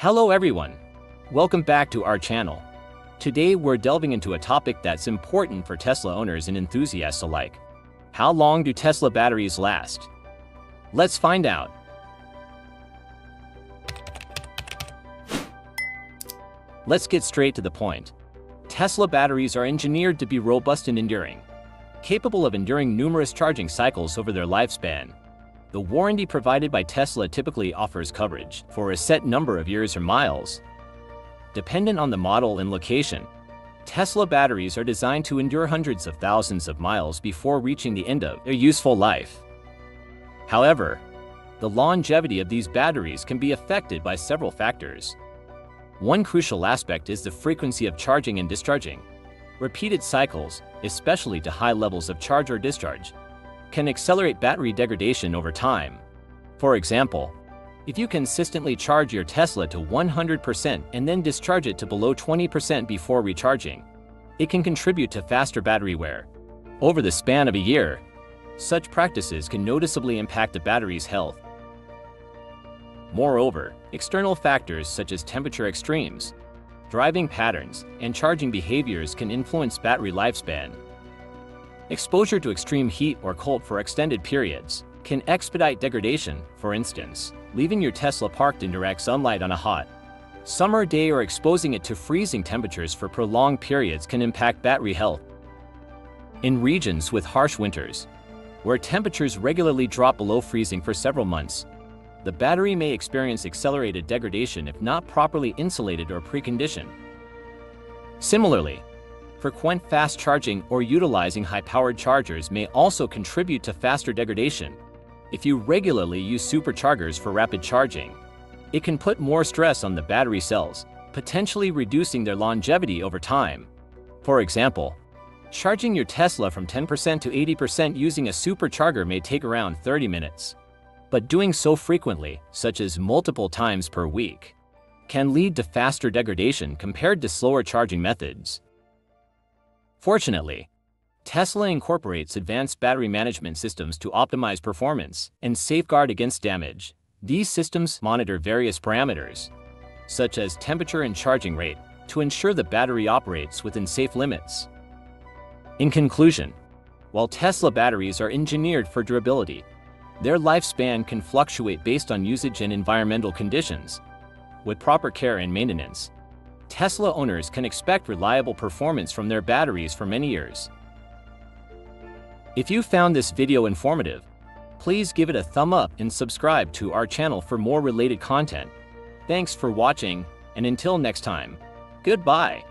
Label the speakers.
Speaker 1: Hello everyone! Welcome back to our channel. Today we're delving into a topic that's important for Tesla owners and enthusiasts alike. How long do Tesla batteries last? Let's find out. Let's get straight to the point. Tesla batteries are engineered to be robust and enduring, capable of enduring numerous charging cycles over their lifespan. The warranty provided by Tesla typically offers coverage for a set number of years or miles. Dependent on the model and location, Tesla batteries are designed to endure hundreds of thousands of miles before reaching the end of their useful life. However, the longevity of these batteries can be affected by several factors. One crucial aspect is the frequency of charging and discharging. Repeated cycles, especially to high levels of charge or discharge, can accelerate battery degradation over time. For example, if you consistently charge your Tesla to 100% and then discharge it to below 20% before recharging, it can contribute to faster battery wear. Over the span of a year, such practices can noticeably impact the battery's health. Moreover, external factors such as temperature extremes, driving patterns, and charging behaviors can influence battery lifespan. Exposure to extreme heat or cold for extended periods can expedite degradation, for instance, leaving your Tesla parked in direct sunlight on a hot summer day or exposing it to freezing temperatures for prolonged periods can impact battery health. In regions with harsh winters, where temperatures regularly drop below freezing for several months, the battery may experience accelerated degradation if not properly insulated or preconditioned. Similarly, Frequent fast charging or utilizing high-powered chargers may also contribute to faster degradation. If you regularly use superchargers for rapid charging, it can put more stress on the battery cells, potentially reducing their longevity over time. For example, charging your Tesla from 10% to 80% using a supercharger may take around 30 minutes. But doing so frequently, such as multiple times per week, can lead to faster degradation compared to slower charging methods. Fortunately, Tesla incorporates advanced battery management systems to optimize performance and safeguard against damage. These systems monitor various parameters, such as temperature and charging rate, to ensure the battery operates within safe limits. In conclusion, while Tesla batteries are engineered for durability, their lifespan can fluctuate based on usage and environmental conditions. With proper care and maintenance, Tesla owners can expect reliable performance from their batteries for many years. If you found this video informative, please give it a thumb up and subscribe to our channel for more related content. Thanks for watching, and until next time, goodbye.